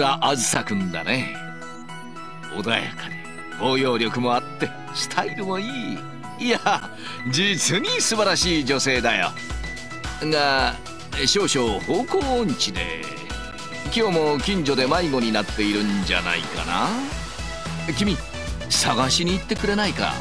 浦あずさくんだね。穏やかで包容力もあってスタイルもいい。いや実に素晴らしい女性だよ。が少々方向音痴で今日も近所で迷子になっているんじゃないかな。君探しに行ってくれないか？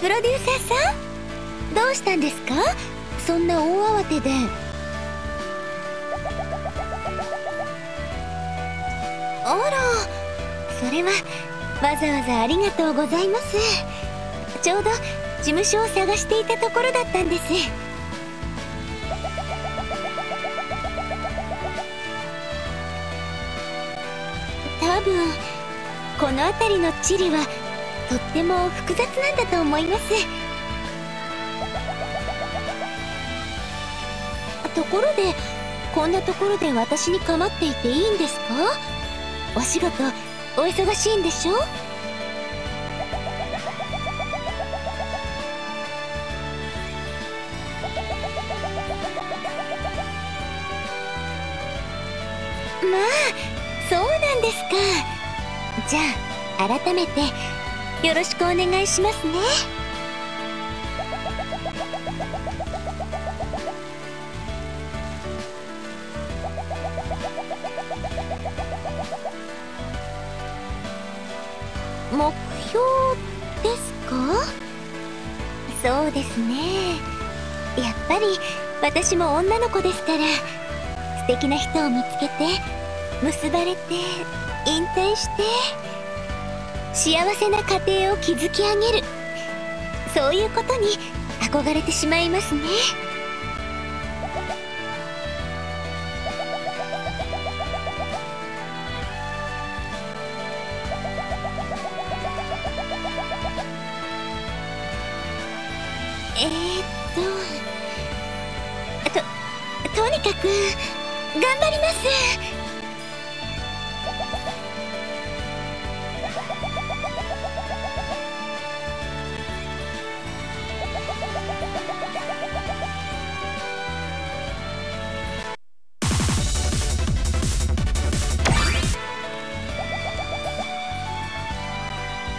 プロデューサーさん？どうしたんですか？そんな大慌てで。あらそれはわざわざありがとうございます。ちょうど事務所を探していたところだったんです。多分この辺りの地理はとっても複雑なんだと思います。ところでこんなところで私に構っていていいんですか？お仕事お忙しいんでしょ？まあそうなんですか。じゃあ改めてよろしくお願いしますね。目標ですか？そうですね。やっぱり私も女の子ですから素敵な人を見つけて結ばれて引退して幸せな家庭を築き上げる。そういうことに憧れてしまいますね。えー、っとととにかく頑張ります。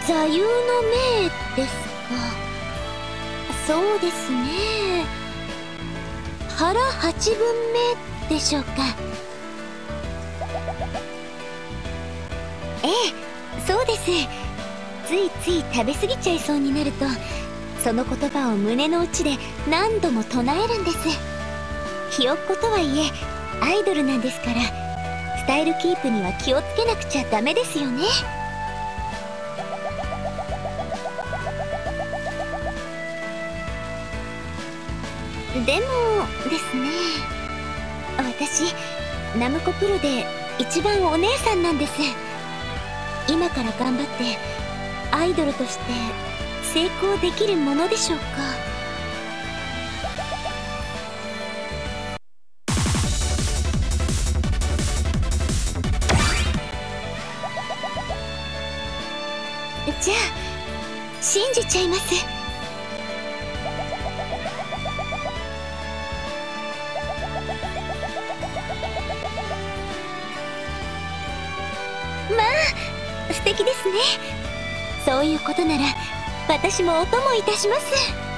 座右の銘ですか。そうですね。腹八分目でしょうか。ええそうです。ついつい食べ過ぎちゃいそうになるとその言葉を胸の内で何度も唱えるんです。ひよっことはいえアイドルなんですからスタイルキープには気をつけなくちゃダメですよね。でもですね私ナムコプロで一番お姉さんなんです。今から頑張ってアイドルとして成功できるものでしょうか。じゃあ信じちゃいます。敵ですね。そういうことなら私もお供いたします。